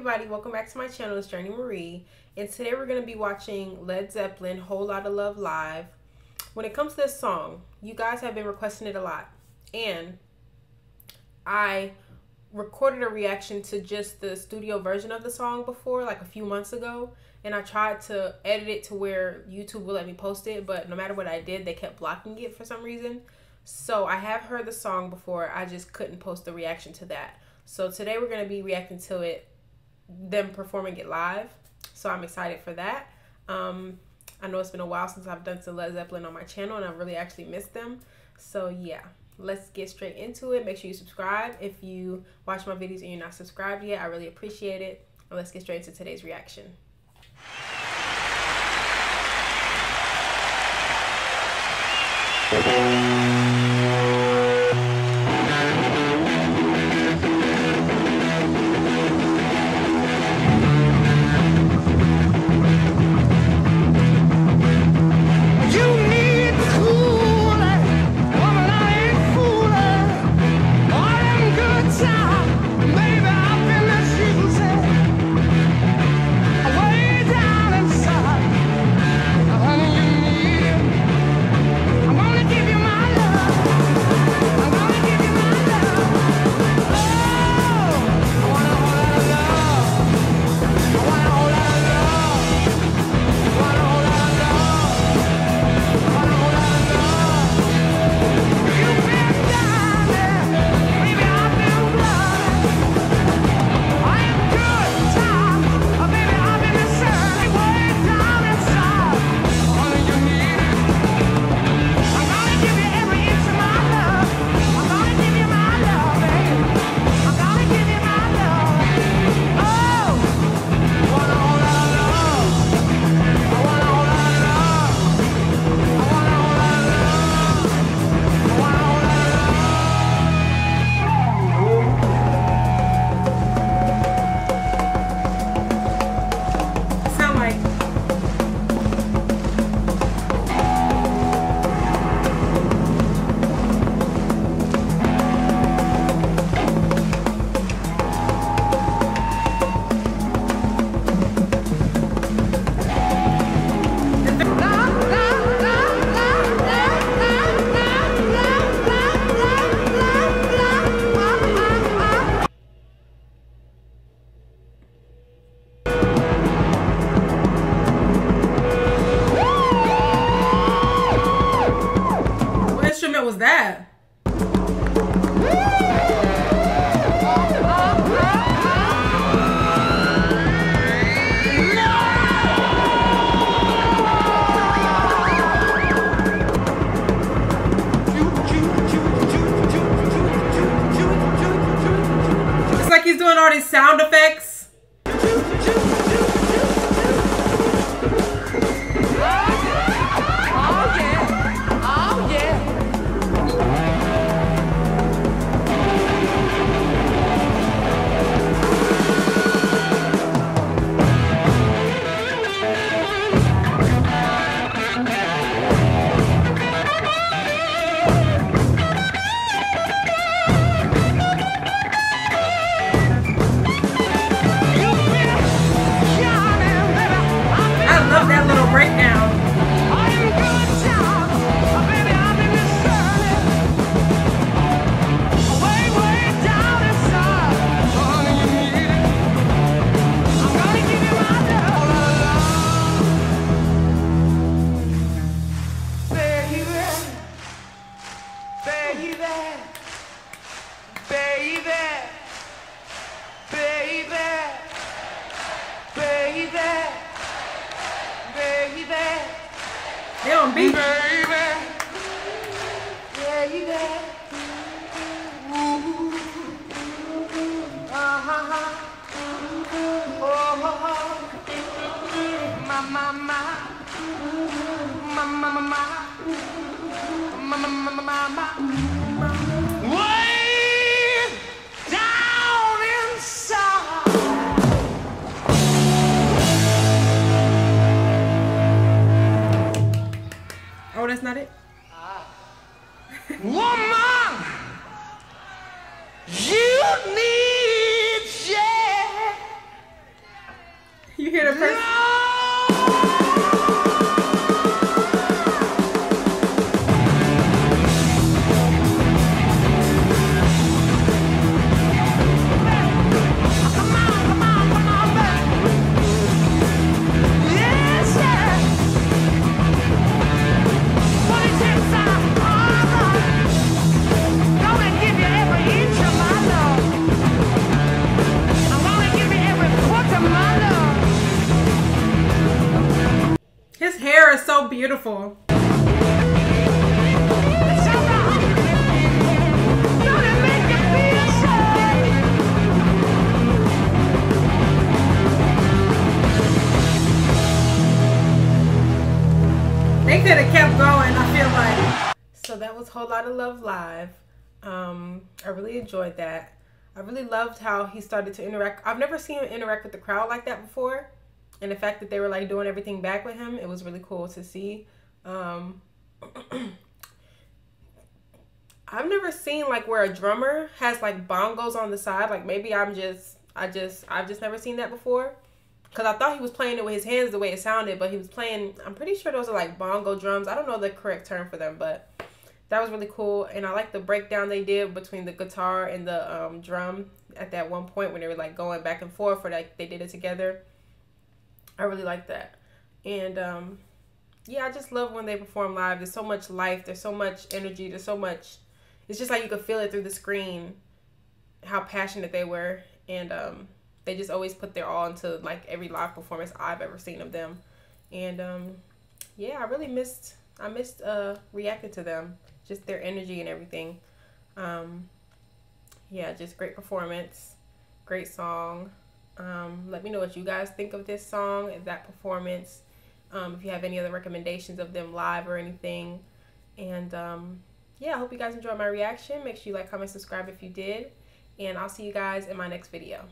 everybody, welcome back to my channel, it's Journey Marie. And today we're going to be watching Led Zeppelin Whole Lotta Love Live. When it comes to this song, you guys have been requesting it a lot. And I recorded a reaction to just the studio version of the song before, like a few months ago. And I tried to edit it to where YouTube will let me post it, but no matter what I did, they kept blocking it for some reason. So I have heard the song before, I just couldn't post the reaction to that. So today we're going to be reacting to it, them performing it live. So I'm excited for that. Um, I know it's been a while since I've done some Led Zeppelin on my channel and I really actually missed them. So yeah, let's get straight into it. Make sure you subscribe if you watch my videos and you're not subscribed yet. I really appreciate it. And let's get straight into today's reaction. Sound effects. On beat. Baby. Yeah, you. Ooh. Uh-huh. Oh, my, my, my. My, my, my, my. My, my, my, my, my. That's not it? Beautiful. They could have kept going, I feel like. So that was Whole Lotta Love Live. Um, I really enjoyed that. I really loved how he started to interact. I've never seen him interact with the crowd like that before. And the fact that they were like doing everything back with him, it was really cool to see. Um, I've never seen like where a drummer has like bongos on the side. Like maybe I'm just, I just, I've just never seen that before. Cause I thought he was playing it with his hands the way it sounded, but he was playing. I'm pretty sure those are like bongo drums. I don't know the correct term for them, but that was really cool. And I like the breakdown they did between the guitar and the um, drum at that one point when they were like going back and forth, or like they did it together. I really like that. And um, yeah, I just love when they perform live. There's so much life. There's so much energy. There's so much. It's just like you could feel it through the screen, how passionate they were, and um, they just always put their all into like every live performance I've ever seen of them. And um, yeah, I really missed. I missed uh, reacting to them, just their energy and everything. Um, yeah, just great performance, great song. Um, let me know what you guys think of this song that performance. Um, if you have any other recommendations of them live or anything. And um, yeah, I hope you guys enjoyed my reaction. Make sure you like, comment, subscribe if you did. And I'll see you guys in my next video.